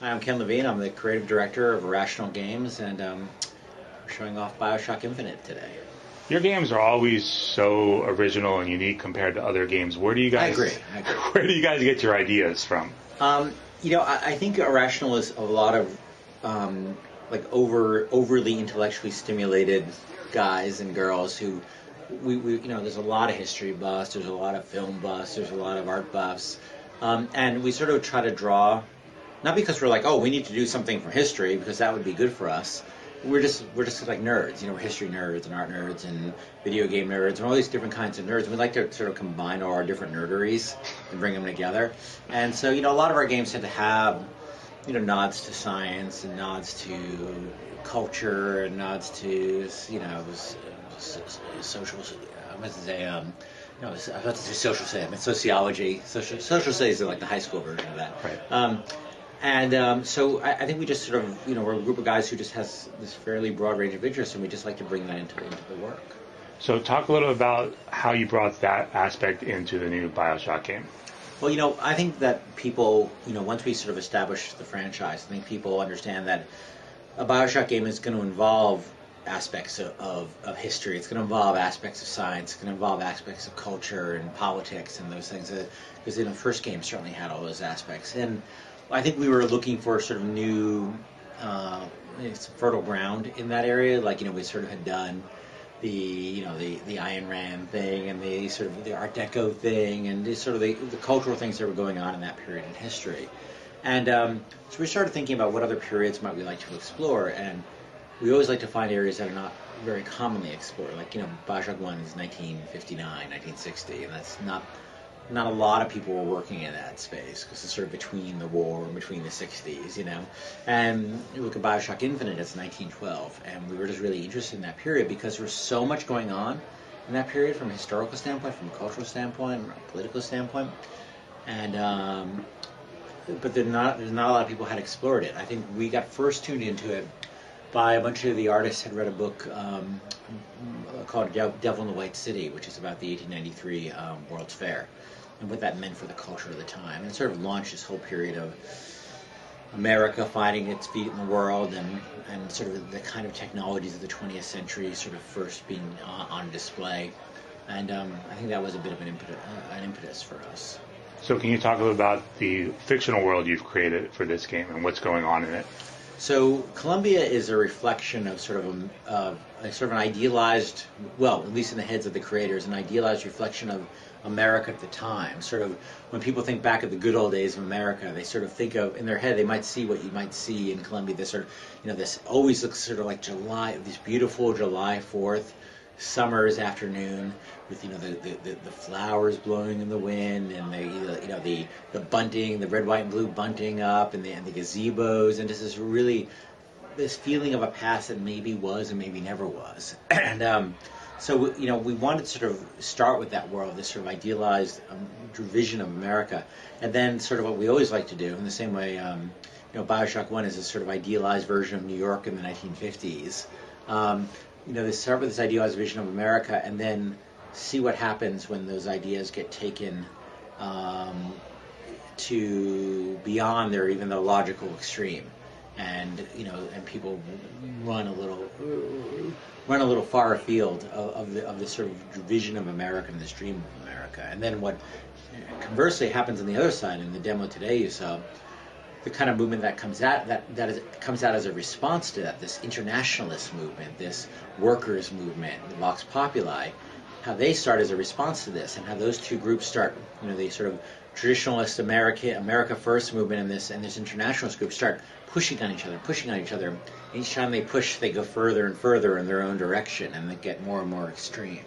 Hi, I'm Ken Levine. I'm the creative director of Irrational Games, and um, we're showing off Bioshock Infinite today. Your games are always so original and unique compared to other games. Where do you guys? I agree. I agree. Where do you guys get your ideas from? Um, you know, I, I, think Irrational is a lot of um, like over overly intellectually stimulated guys and girls who we, we, you know there's a lot of history buffs, there's a lot of film buffs, there's a lot of art buffs, um, and we sort of try to draw, not because we're like oh we need to do something from history because that would be good for us. We're just we're just like nerds, you know, we're history nerds and art nerds and video game nerds and all these different kinds of nerds. And we like to sort of combine all our different nerderies and bring them together. And so you know a lot of our games tend to have you know nods to science and nods to culture and nods to you know social. I'm going to say um, no, I was about to say social studies. I mean sociology. Social social studies are like the high school version of that. Right. Um, and um, so I, I, think we just sort of you know we're a group of guys who just has this fairly broad range of interests, and we just like to bring that into into the work. So talk a little about how you brought that aspect into the new Bioshock game. Well, you know, I think that people, you know, once we sort of establish the franchise, I think people understand that a Bioshock game is going to involve aspects of, of, of history. It's going to involve aspects of science. It's going to involve aspects of culture and politics and those things. Because uh, the first game certainly had all those aspects. And I think we were looking for sort of new, uh, fertile ground in that area. Like you know, we sort of had done the you know the the Ayn Rand thing and the sort of the Art Deco thing and the sort of the, the cultural things that were going on in that period in history. And um, so we started thinking about what other periods might we like to explore, and we always like to find areas that are not very commonly explored. Like you know, Bioshock is 1959, 1960, and that's not not a lot of people were working in that space because it's sort of between the war and between the 60s, you know. And you look at Bioshock Infinite, it's 1912, and we were just really interested in that period because there was so much going on in that period from a historical standpoint, from a cultural standpoint, from a political standpoint, and um, but there's not not a lot of people had explored it. I think we got first tuned into it by a bunch of the artists had read a book um, called Devil in the White City, which is about the 1893 um, World's Fair and what that meant for the culture of the time. And sort of launched this whole period of America finding its feet in the world and, and sort of the kind of technologies of the 20th century sort of first being uh, on display. And um, I think that was a bit of an, impetus, uh, an impetus for us. So, can you talk a little about the fictional world you've created for this game and what's going on in it? So Columbia is a reflection of sort of a, a, sort of an idealized, well, at least in the heads of the creators, an idealized reflection of America at the time. Sort of when people think back of the good old days of America, they sort of think of in their head they might see what you might see in Columbia. This sort of you know this always looks sort of like July, this beautiful July Fourth summer's afternoon with you know the, the, the, flowers blowing in the wind and the you know the the bunting, the red, white, and blue bunting up, and the and the gazebos, and just this really this feeling of a past that maybe was and maybe never was. and um, so you know we wanted to sort of start with that world, this sort of idealized um, vision of America, and then sort of what we always like to do in the same way. Um, you know, Bioshock One is a sort of idealized version of New York in the 1950s. Um, you know, they start with this idealized vision of America, and then see what happens when those ideas get taken um, to beyond their even the logical extreme, and you know, and people run a little run a little far afield of, of the of this sort of vision of America and this dream of America, and then what conversely happens on the other side in the demo today you saw the kind of movement that comes out that that is, comes out as a response to that this internationalist movement this workers movement the vox populi how they start as a response to this, and how those two groups start, you know, the sort of traditionalist America America First movement and this and this internationalist group start pushing on each other, pushing on each other. Each time they push, they go further and further in their own direction, and they get more and more extreme.